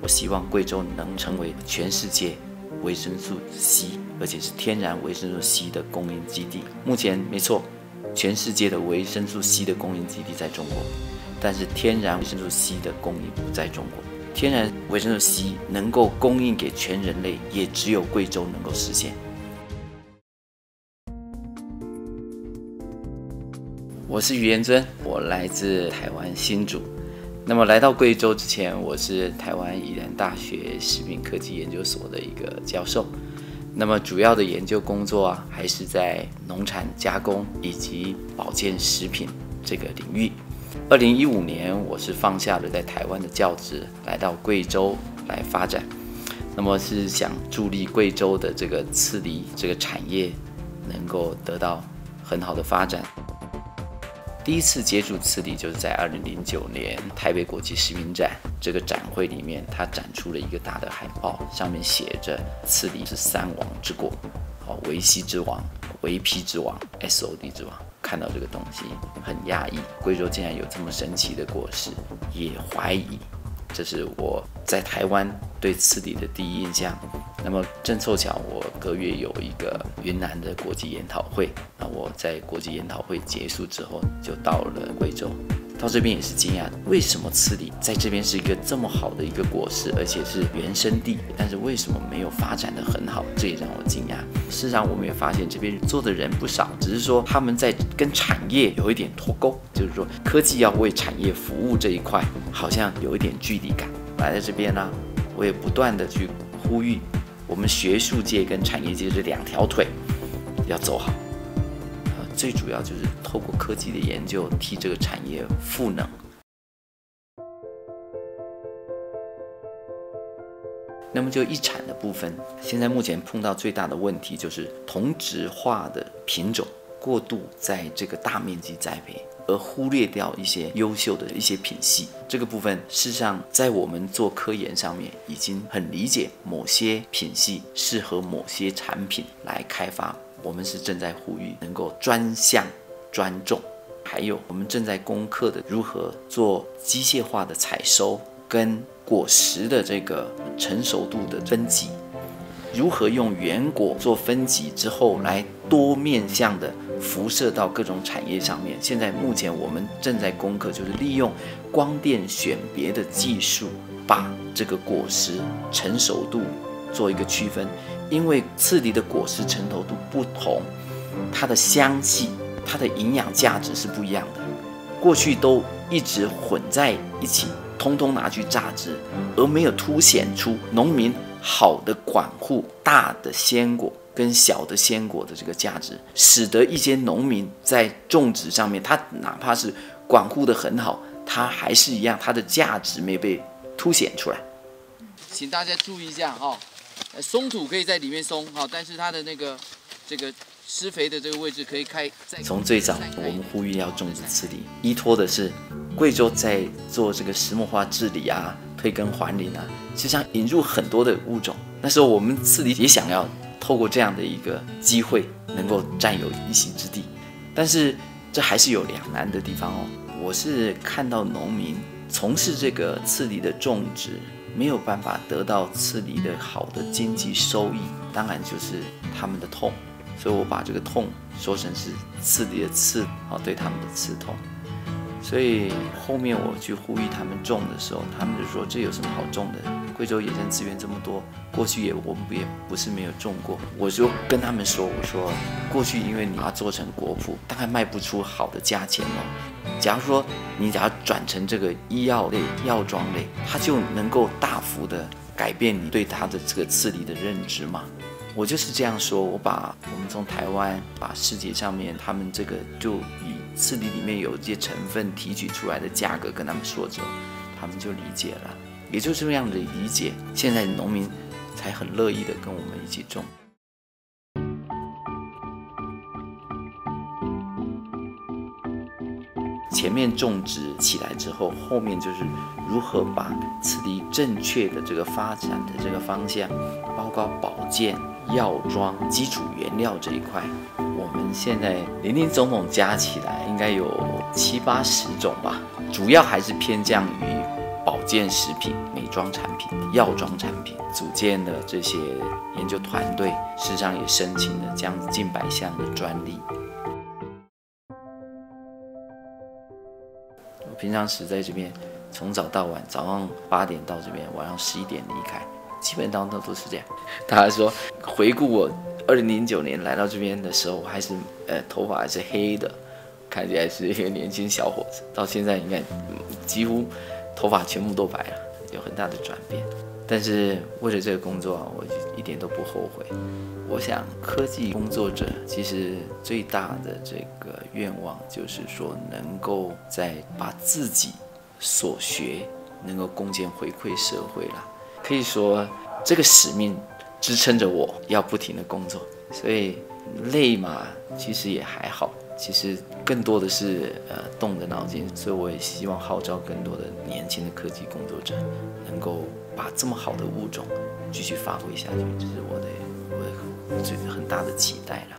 我希望贵州能成为全世界维生素 C，而且是天然维生素 C 的供应基地。目前没错，全世界的维生素 C 的供应基地在中国，但是天然维生素 C 的供应不在中国。天然维生素 C 能够供应给全人类，也只有贵州能够实现。我是于延尊，我来自台湾新竹。那么来到贵州之前，我是台湾宜兰大学食品科技研究所的一个教授。那么主要的研究工作啊，还是在农产加工以及保健食品这个领域。二零一五年，我是放下了在台湾的教职，来到贵州来发展。那么是想助力贵州的这个刺梨这个产业能够得到很好的发展。第一次接触刺梨，就是在二零零九年台北国际食品展这个展会里面，它展出了一个大的海报，上面写着“刺梨是三王之国”，哦，维西之王、维 P 之王、SOD 之王。看到这个东西很讶异，贵州竟然有这么神奇的果实，也怀疑。这是我在台湾对刺梨的第一印象。那么正凑巧，我隔月有一个云南的国际研讨会。那我在国际研讨会结束之后，就到了贵州。到这边也是惊讶，为什么刺梨在这边是一个这么好的一个果实，而且是原生地，但是为什么没有发展的很好？这也让我惊讶。事实上，我们也发现这边做的人不少，只是说他们在跟产业有一点脱钩，就是说科技要为产业服务这一块，好像有一点距离感。来在这边呢，我也不断的去呼吁，我们学术界跟产业界这两条腿要走好。最主要就是透过科技的研究，替这个产业赋能。那么就一产的部分，现在目前碰到最大的问题就是同质化的品种过度在这个大面积栽培，而忽略掉一些优秀的一些品系。这个部分事实上在我们做科研上面已经很理解，某些品系适合某些产品来开发。我们是正在呼吁能够专项专种，还有我们正在攻克的如何做机械化的采收跟果实的这个成熟度的分级，如何用原果做分级之后来多面向的辐射到各种产业上面。现在目前我们正在攻克，就是利用光电选别的技术，把这个果实成熟度做一个区分。因为刺梨的果实成熟度不同，它的香气、它的营养价值是不一样的。过去都一直混在一起，通通拿去榨汁，而没有凸显出农民好的管护大的鲜果跟小的鲜果的这个价值，使得一些农民在种植上面，他哪怕是管护的很好，他还是一样，它的价值没被凸显出来。请大家注意一下哈。松土可以在里面松，好，但是它的那个这个施肥的这个位置可以开。从最早我们呼吁要种植刺梨，依托的是贵州在做这个石墨化治理啊、退耕还林啊，实际上引入很多的物种。那时候我们刺梨也想要透过这样的一个机会，能够占有一席之地，但是这还是有两难的地方哦。我是看到农民从事这个刺梨的种植。没有办法得到刺梨的好的经济收益，当然就是他们的痛，所以我把这个痛说成是刺梨的刺，啊，对他们的刺痛。所以后面我去呼吁他们种的时候，他们就说这有什么好种的？贵州野生资源这么多，过去也我们也不是没有种过。我就跟他们说，我说过去因为你要做成果脯，大概卖不出好的价钱哦。假如说你只要转成这个医药类、药妆类，它就能够大幅的改变你对它的这个刺梨的认知嘛。我就是这样说，我把我们从台湾把世界上面他们这个就刺梨里面有一些成分提取出来的价格跟他们说之后，他们就理解了。也就是这样的理解，现在农民才很乐意的跟我们一起种。前面种植起来之后，后面就是如何把刺梨正确的这个发展的这个方向，包括保健、药妆、基础原料这一块，我们现在林林总总加起来应该有七八十种吧，主要还是偏向于。保健食品、美妆产品、药妆产品，组建的这些研究团队，事实上也申请了将近百项的专利。我平常时在这边，从早到晚，早上八点到这边，晚上十一点离开，基本上都都是这样。他还说，回顾我二零零九年来到这边的时候，我还是呃头发还是黑的，看起来是一个年轻小伙子，到现在应该几乎头发全部都白了，有很大的转变。但是为了这个工作，我一点都不后悔。我想，科技工作者其实最大的这个愿望，就是说能够在把自己所学能够贡献回馈社会了。可以说，这个使命支撑着我要不停的工作，所以累嘛，其实也还好。其实更多的是呃动的脑筋，所以我也希望号召更多的年轻的科技工作者，能够把这么好的物种继续发挥下去，这是我的我最很大的期待了。